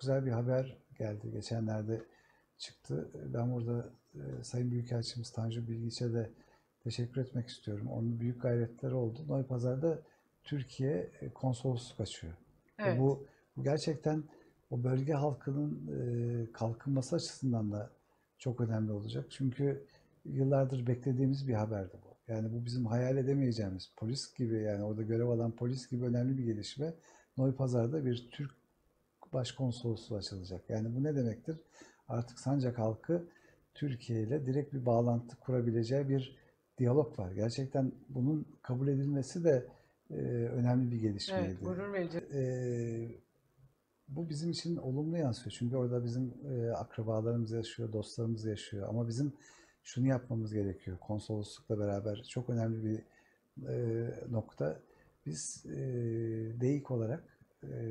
güzel bir haber geldi. Geçenlerde çıktı. Ben burada e, Sayın Büyükelçimiz Tanju Bilgiç'e de teşekkür etmek istiyorum. Onun büyük gayretleri oldu. Noy Pazar'da Türkiye e, konsolosluk açıyor. Ve Evet. Bu, bu gerçekten o bölge halkının e, kalkınması açısından da çok önemli olacak. Çünkü yıllardır beklediğimiz bir haberdi bu. Yani bu bizim hayal edemeyeceğimiz polis gibi yani orada görev alan polis gibi önemli bir gelişme. Noy Pazar'da bir Türk başkonsolosluğu açılacak. Yani bu ne demektir? Artık Sancak halkı Türkiye ile direkt bir bağlantı kurabileceği bir diyalog var. Gerçekten bunun kabul edilmesi de e, önemli bir gelişmeydi. Evet, gurur verici. Ee, bu bizim için olumlu yansıyor. Çünkü orada bizim e, akrabalarımız yaşıyor, dostlarımız yaşıyor. Ama bizim şunu yapmamız gerekiyor. Konsoloslukla beraber çok önemli bir e, nokta. Biz e, DEİK olarak e,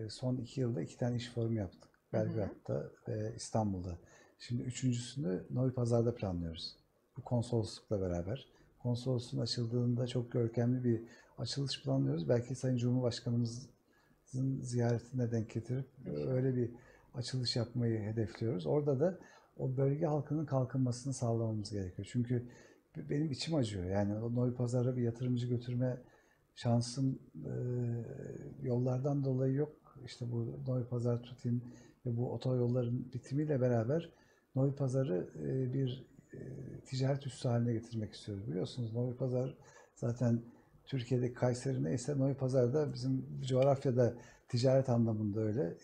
son iki yılda iki tane iş forumu yaptık. Belgrad'da ve İstanbul'da. Şimdi üçüncüsünü Novi Pazar'da planlıyoruz. Bu konsoloslukla beraber. Konsolosluğun açıldığında çok görkemli bir açılış planlıyoruz. Belki Sayın Cumhurbaşkanımızın ziyaretine denk getirip İnşallah. öyle bir açılış yapmayı hedefliyoruz. Orada da o bölge halkının kalkınmasını sağlamamız gerekiyor. Çünkü benim içim acıyor. Yani o Novi Pazar'a bir yatırımcı götürme şansım e, yollardan dolayı yok. İşte bu Novi Pazar Tutin ve bu otoyolların bitimiyle beraber Novi Pazar'ı e, bir e, ticaret üssü haline getirmek istiyoruz. Biliyorsunuz Novi Pazar zaten Türkiye'deki Kayseri neyse Novi Pazar'da bizim coğrafyada ticaret anlamında öyle.